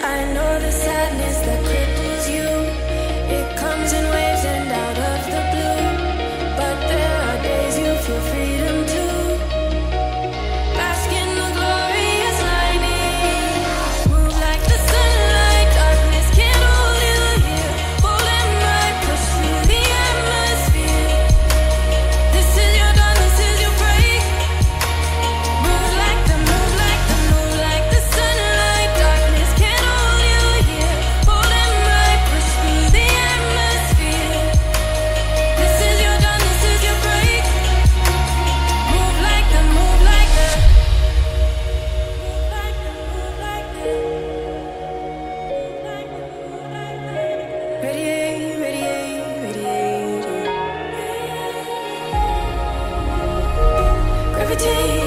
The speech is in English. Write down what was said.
I know the sadness that cripples you. Gravitate